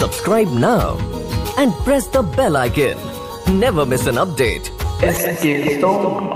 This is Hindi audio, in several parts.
Subscribe now and press the bell icon. Never miss an update. SK Storm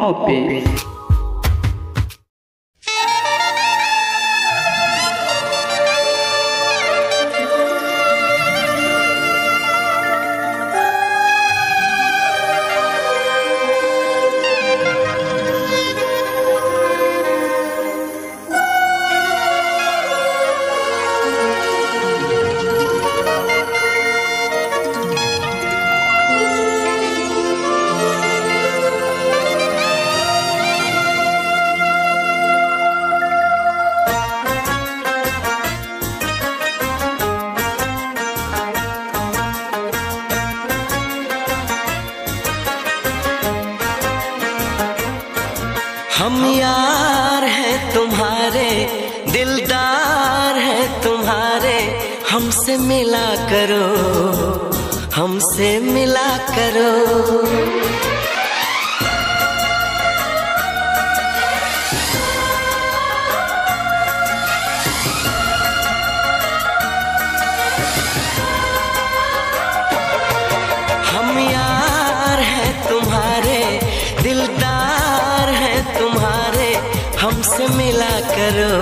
करो,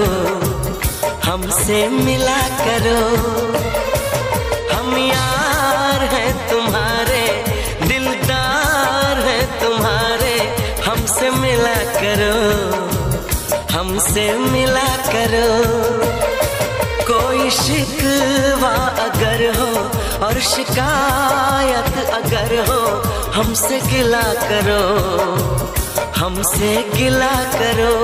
हमसे मिला करो। हम यार हैं तुम्हारे, दिलदार हैं तुम्हारे। हमसे मिला करो, हमसे मिला करो। कोई शिकवा अगर हो और शिकायत अगर हो, हमसे गिला करो, हमसे गिला करो।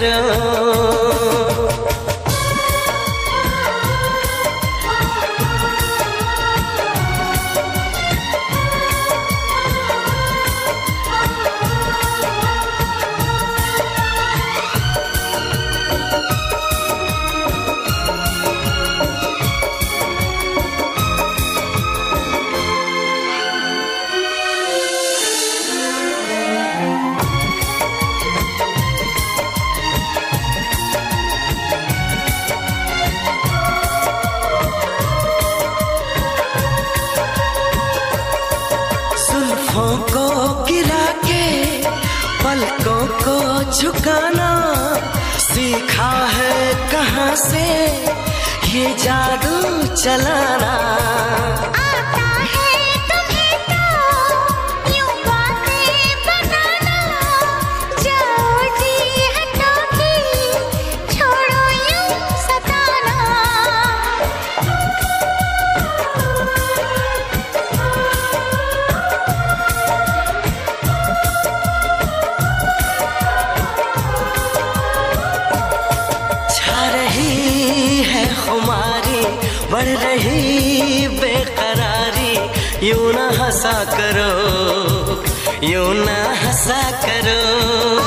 करो बढ़ रही बेकरारी यूँ ना हंसा करो यूँ ना हंसा करो।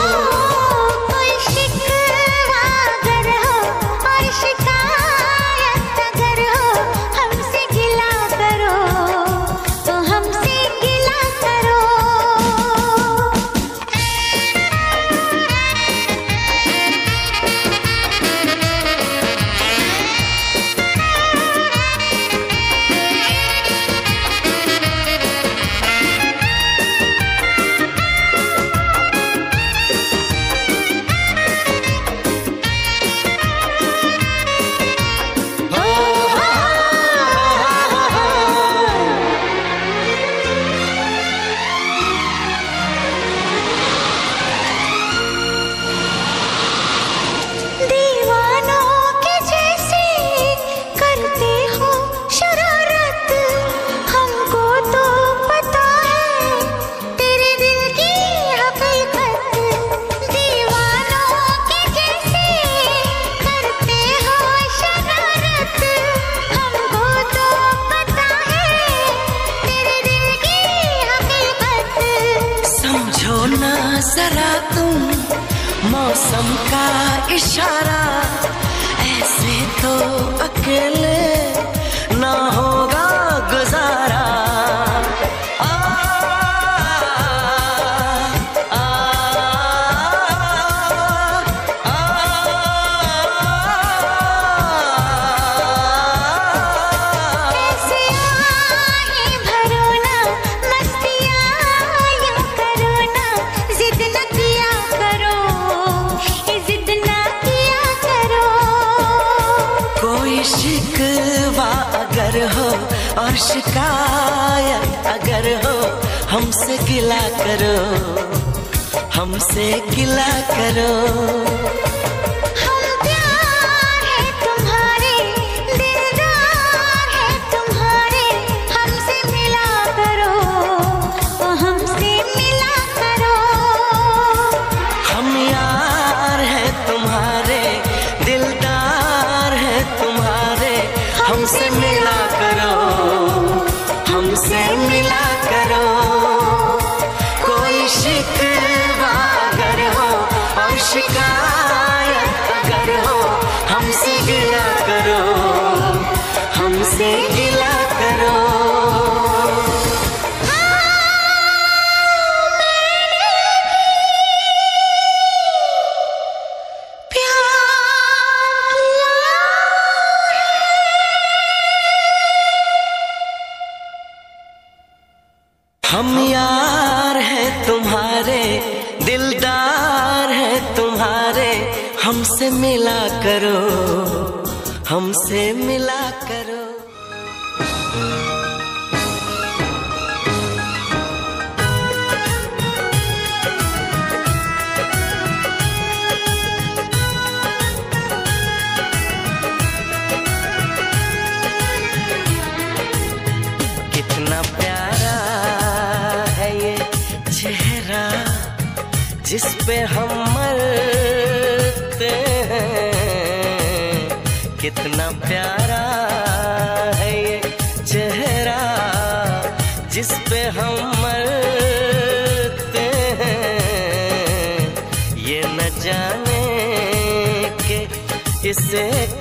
मौसम का इशारा ऐसे तो अकेले गिला करो हमसे गिला करो। शिकार।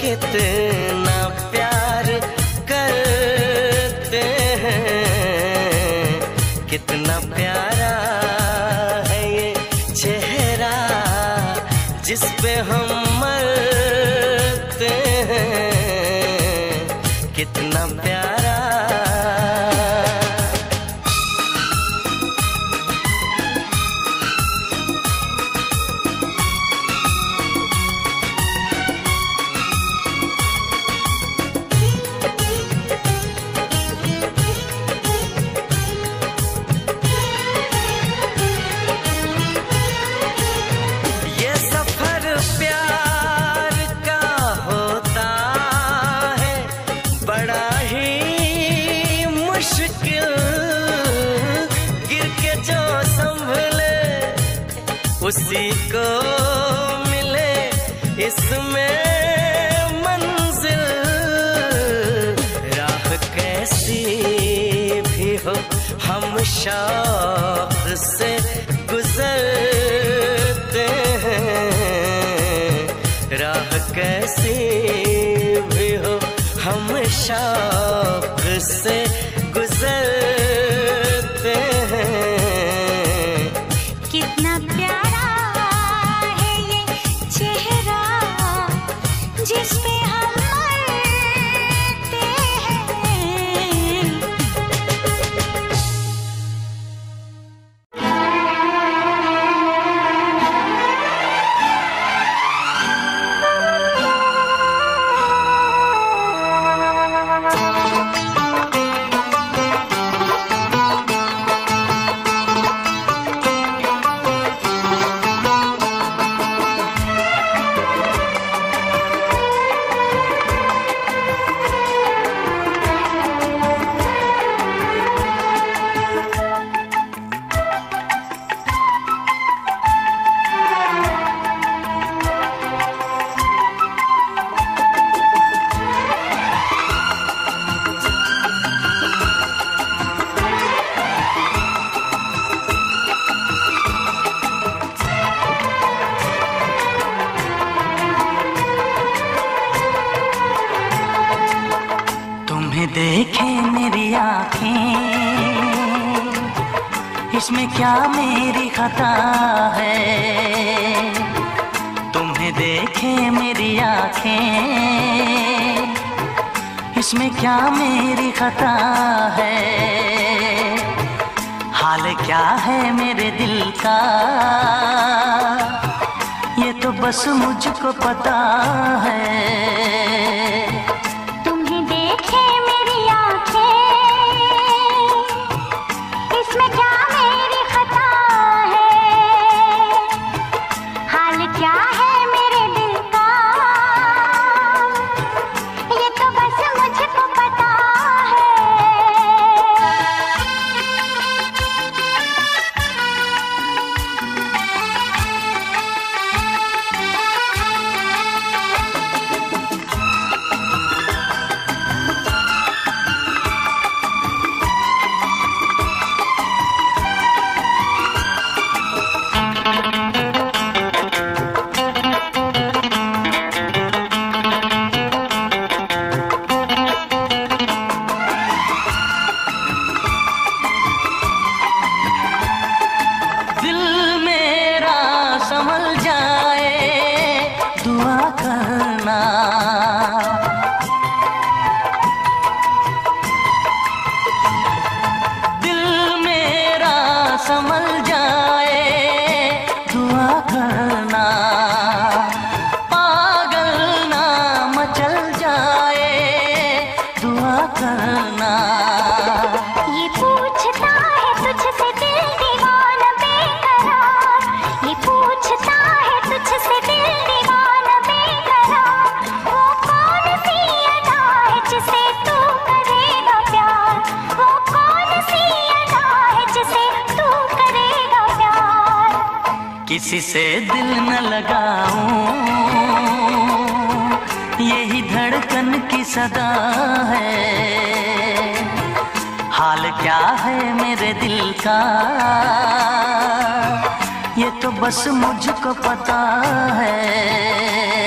कितना प्यार शौक से इसमें क्या मेरी खता है? हाल क्या है मेरे दिल का? ये तो बस मुझको पता है। से दिल न लगाऊँ। यही धड़कन की सदा है। हाल क्या है मेरे दिल का? ये तो बस मुझको पता है।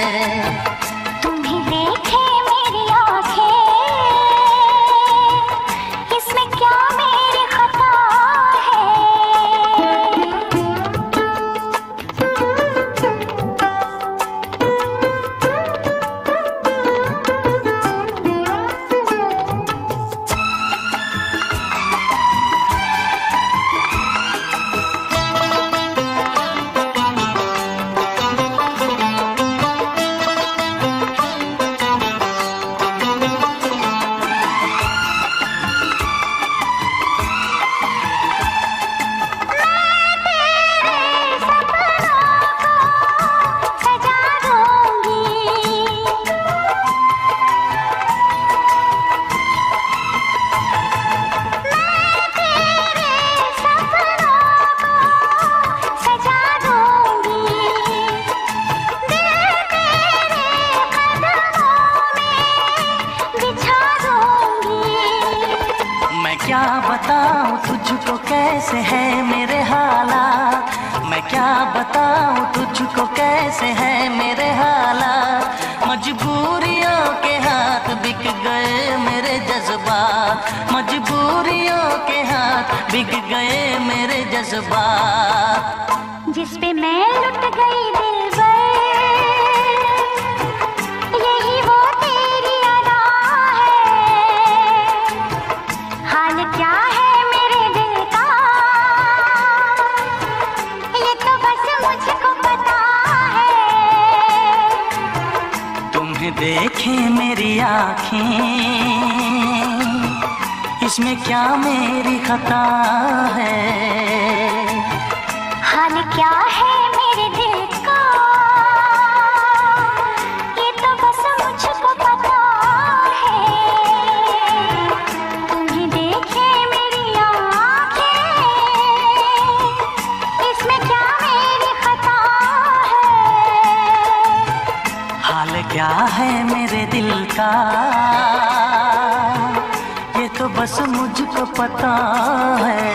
का ये तो बस मुझको पता है।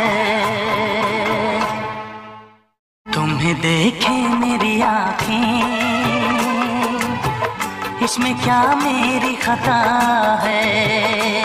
तुम्हें देखे मेरी आँखें, इसमें क्या मेरी खता है?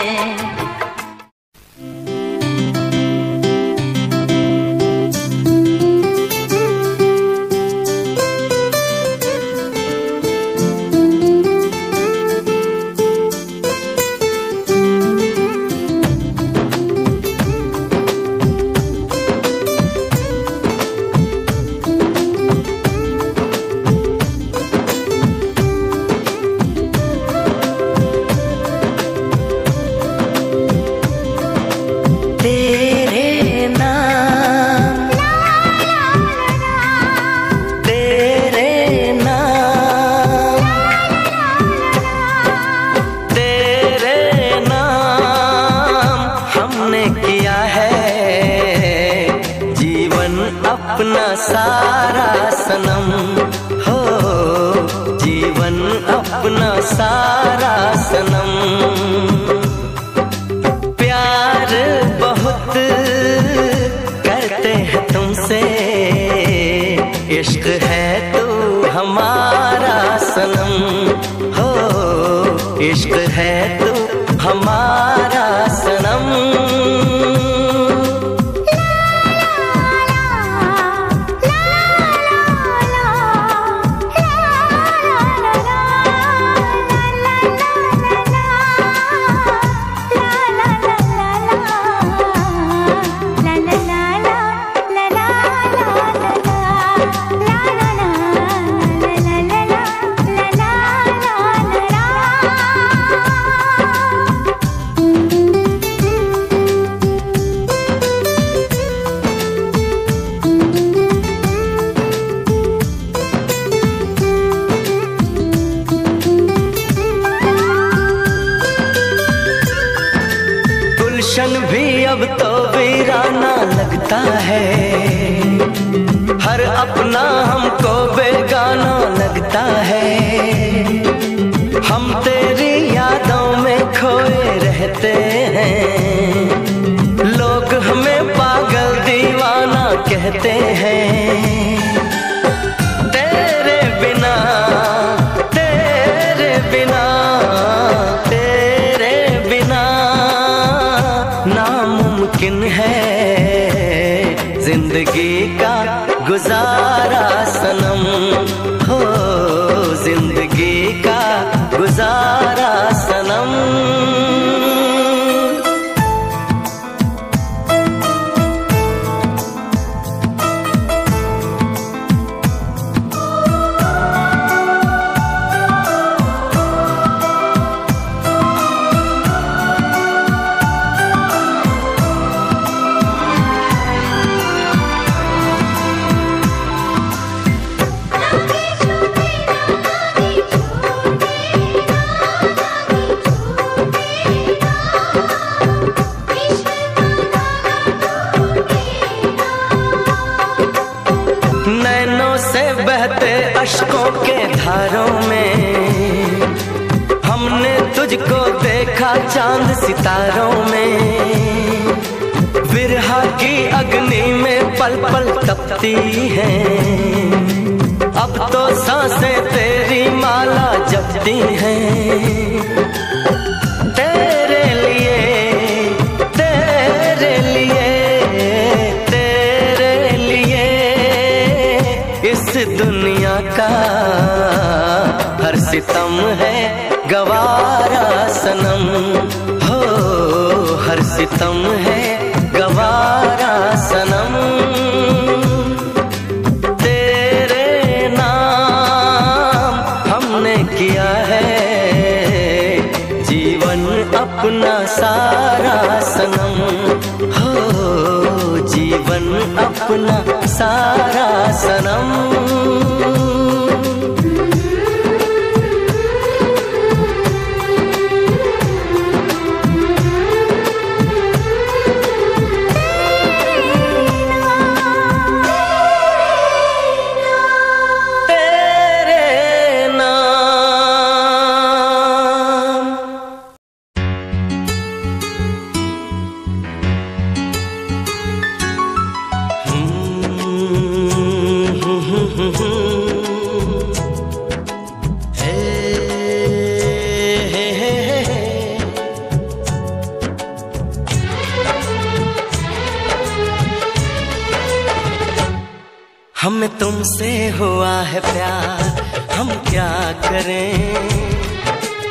सारा लगता है। हर अपना हमको बेगाना लगता है। चाँद सितारों में। विरहा की अग्नि में पल पल तपती है। अब तो साँसें तेरी माला जपती हैं। दुनिया का सितम है गवारा सनम। हो, हर सितम है गवारा सनम। तेरे नाम हमने किया है, जीवन अपना सारा सनम। हो, जीवन अपना सारा सनम। है प्यार, हम क्या करें?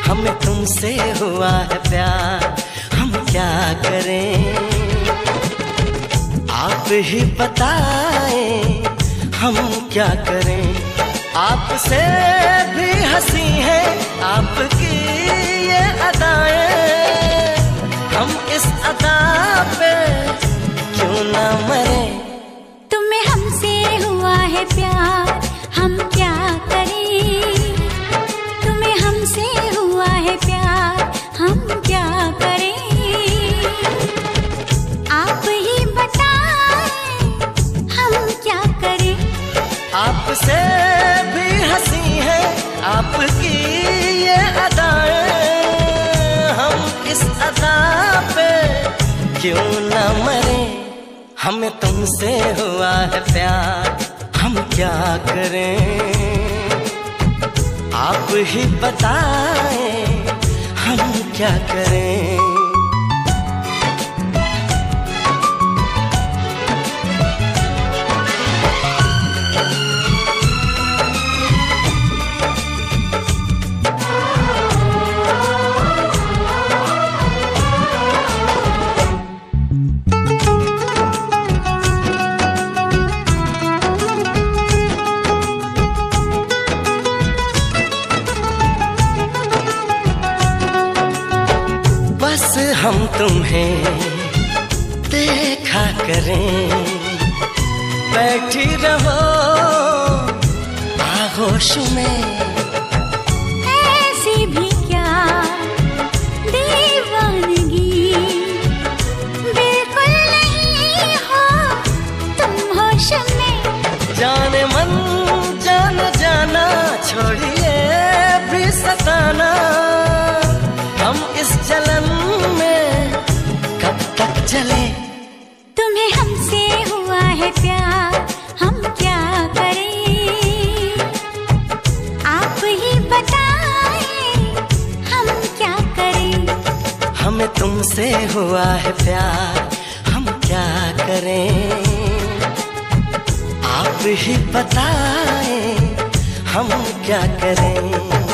हमें तुमसे हुआ है प्यार, हम क्या करें? आप ही बताएँ, हम क्या करें? आपसे भी हँसी है, आपकी ये अदाएँ। हम इस अदा पे क्यों ना मरे? क्यों न मरे? हमें तुमसे हुआ है प्यार, हम क्या करें? आप ही बताएँ, हम क्या करें? हम तुम्हें देखा करें। बैठी रहो आगोश में। ऐसी भी क्या दीवानगी? बिल्कुल नहीं हो तुम होश में। जाने मन जान जाना छोड़िए भी सताना। तुमसे हुआ है प्यार हम क्या करें? आप ही बताएँ हम क्या करें?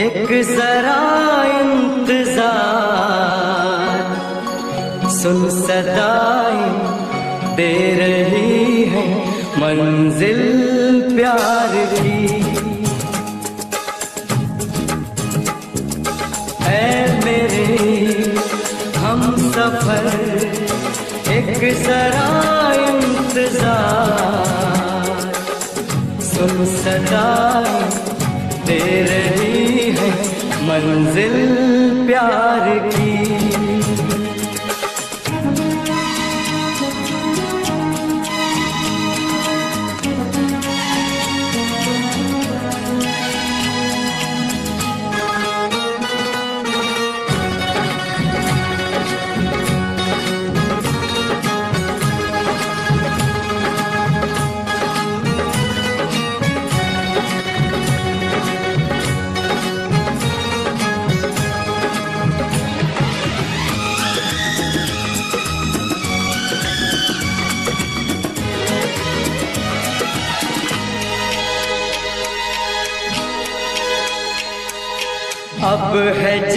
एक जरा इंतज़ार। सुन सदाई दे रही है, मंजिल प्यार की। है मेरे, हम सफ़र, एक जरा इंतज़ार। सुन सदाई दे रही मंजिल प्यार की। है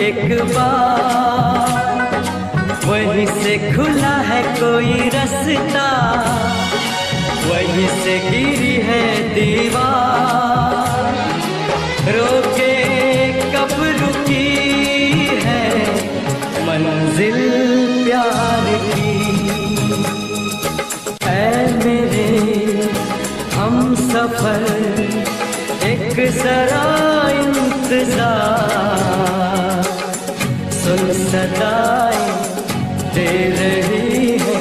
एक बार। वहीं से खुला है कोई रास्ता। वहीं से गिरी है दीवार। रोके कब रुकी है मंजिल प्यार की। है मेरे, हम सफ़र एक जरा इंतज़ार। सदाई दे रही है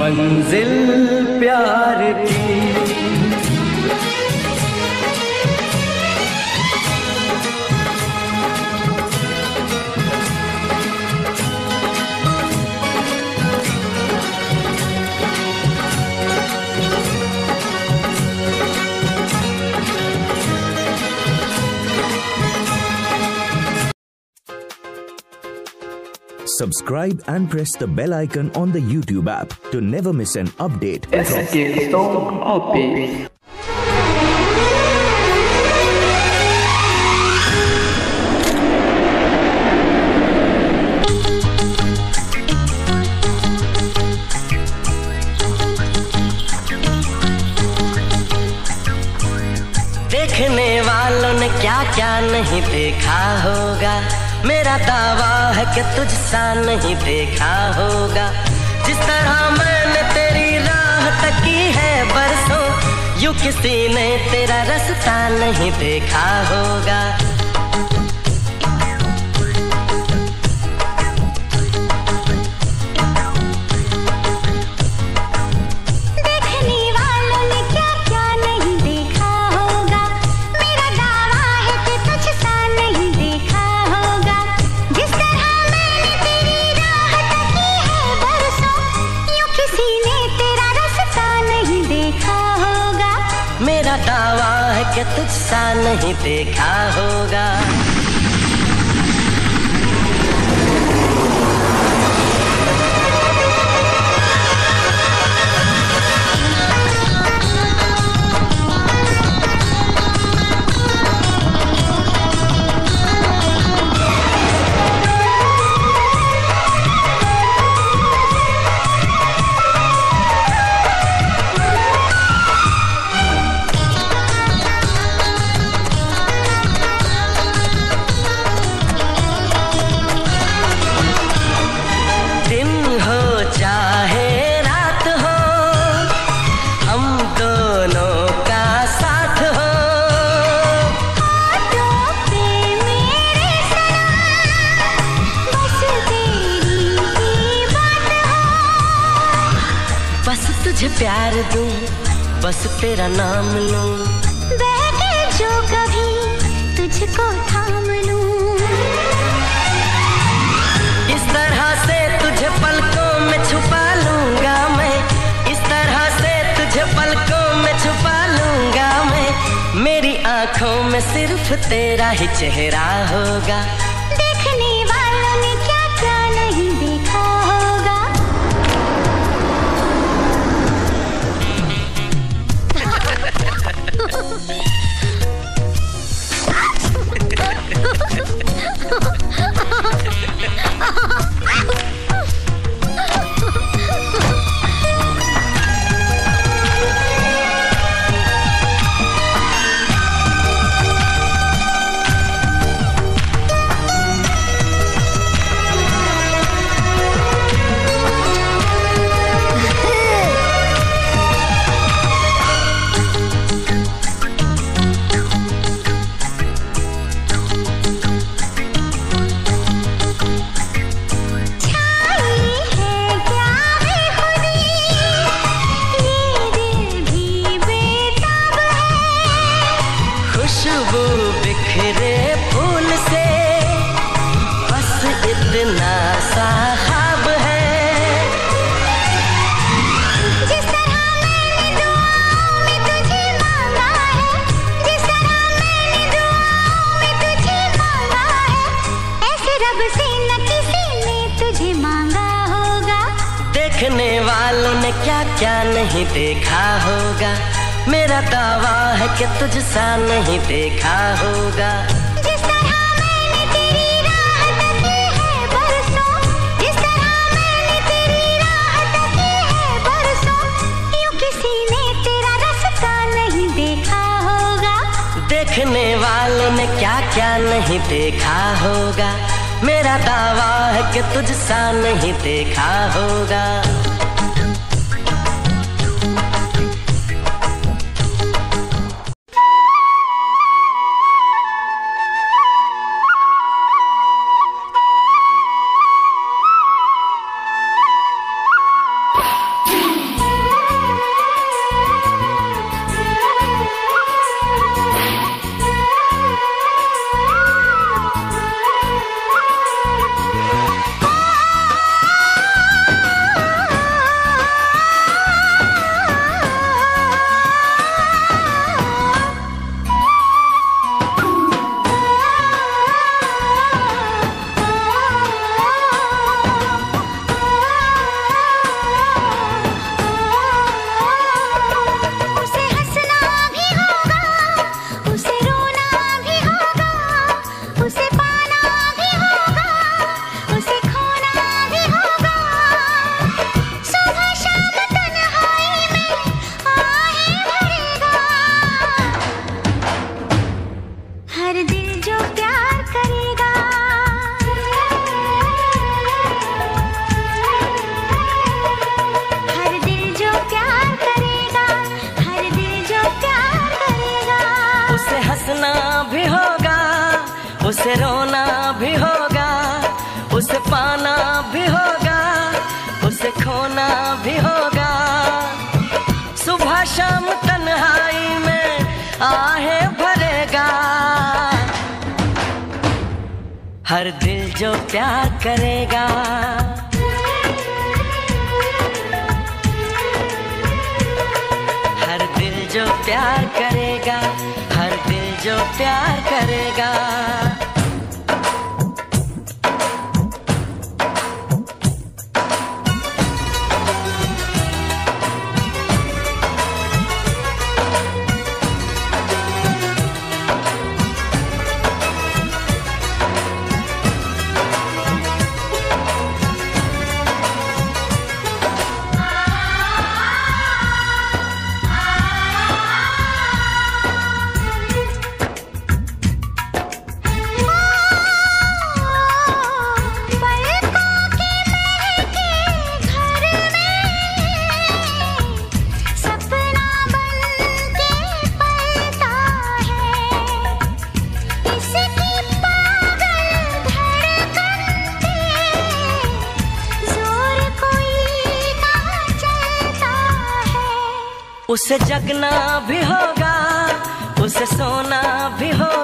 मंजिल प्यार की। Subscribe and press the bell icon on the YouTube app to never miss an update. देखने वालों ने क्या क्या नहीं देखा होगा मेरा दावा है कि तुझसा नहीं देखा होगा। जिस तरह मैंने तेरी राह तकी है बरसों, यू किसी ने तेरा रास्ता नहीं देखा होगा। देखा होगा। hit your head देखने वालों ने क्या क्या नहीं देखा होगा? मेरा दावा है कि तुझसा नहीं देखा होगा। उसे रोना भी होगा, उसे पाना भी होगा, उसे खोना भी होगा। सुबह शाम तन्हाई में आहे भरेगा। हर दिल जो प्यार करेगा। हर दिल जो प्यार करेगा उसे जगना भी होगा उसे सोना भी होगा।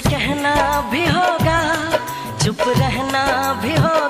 कहना भी होगा चुप रहना भी होगा।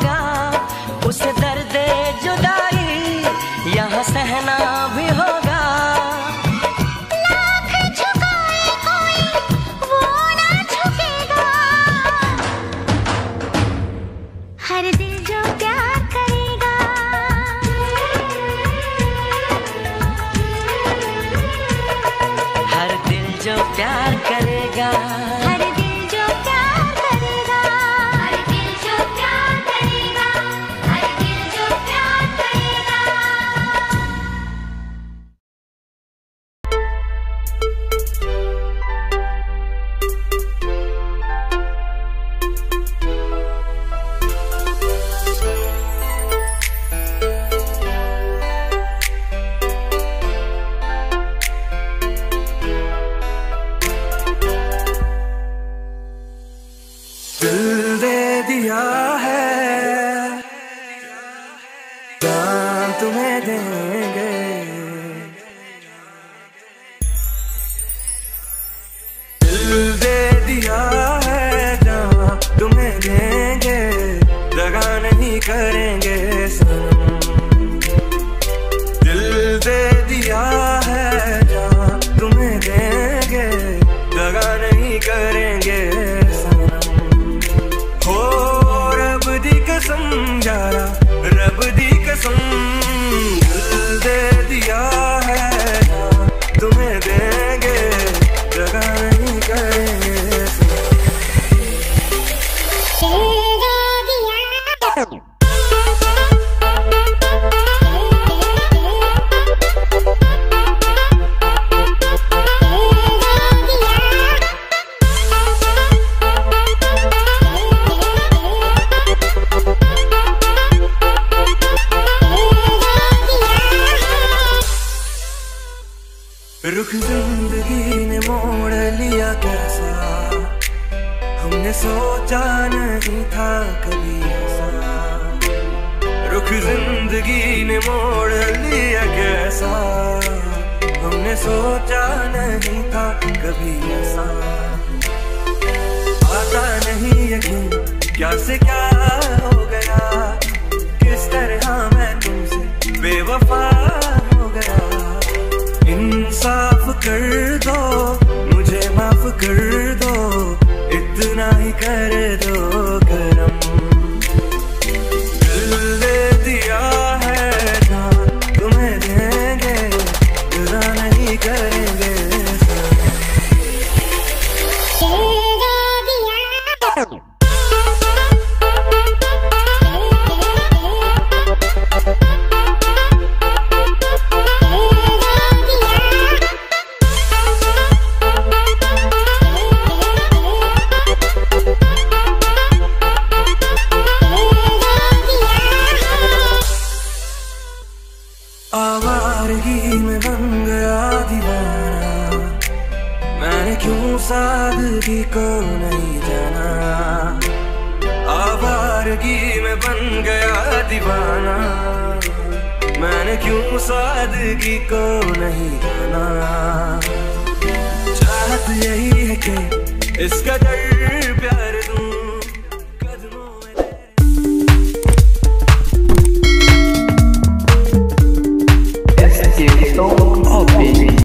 करे